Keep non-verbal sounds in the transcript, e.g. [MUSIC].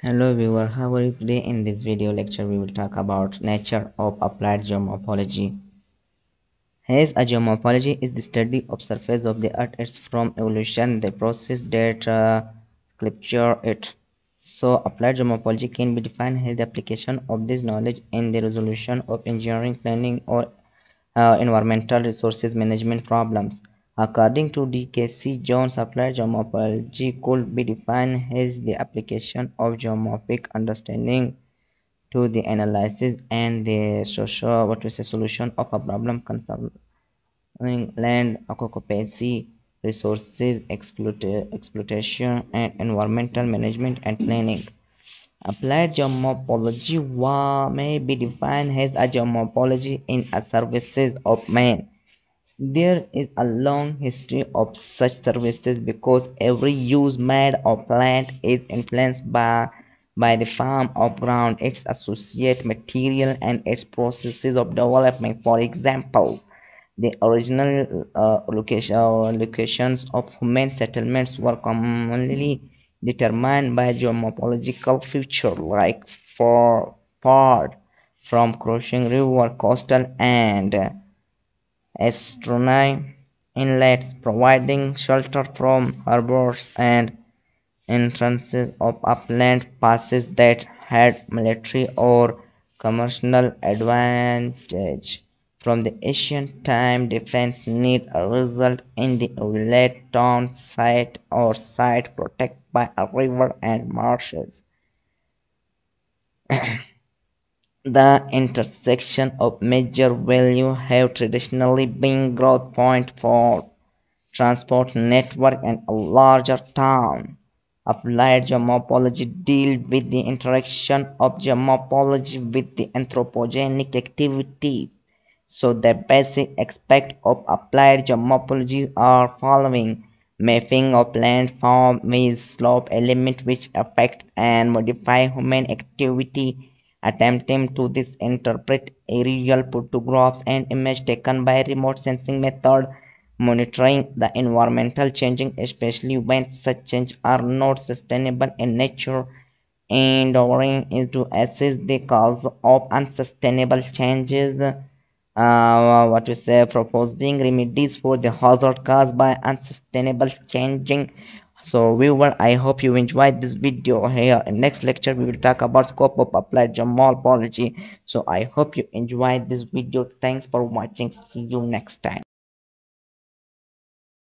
Hello viewer, how are you today? In this video lecture we will talk about nature of applied geomorphology. Hence a geomorphology is the study of surface of the earth. It's from evolution, the process that uh, sculpture it. So applied geomorphology can be defined as the application of this knowledge in the resolution of engineering planning or uh, environmental resources management problems. According to D.K.C. Jones, applied geomorphology could be defined as the application of geomorphic understanding to the analysis and the social what solution of a problem concerning land occupancy, resources exploitation, and environmental management and planning. Applied geomorphology may be defined as a geomorphology in a services of man there is a long history of such services because every use made of land is influenced by, by the farm of ground, its associated material, and its processes of development. For example, the original uh, location, uh, locations of human settlements were commonly determined by geomorphological features like for ford from crossing river, coastal, and estuarine inlets providing shelter from harbors and entrances of upland passes that had military or commercial advantage. From the ancient time, defense need a result in the village town site or site protected by a river and marshes. [CLEARS THROAT] The intersection of major value have traditionally been growth point for transport network and a larger town. Applied geomorphology deals with the interaction of geomorphology with the anthropogenic activities. So the basic aspect of applied geomorphology are following mapping of landform with slope element which affect and modify human activity attempting to this interpret aerial photographs and images taken by remote sensing method monitoring the environmental changing especially when such changes are not sustainable in nature and endeavoring is to assess the cause of unsustainable changes uh, what we say proposing remedies for the hazard caused by unsustainable changing so viewer i hope you enjoyed this video. Here in next lecture we will talk about scope of applied geomorphology so i hope you enjoyed this video. Thanks for watching. See you next time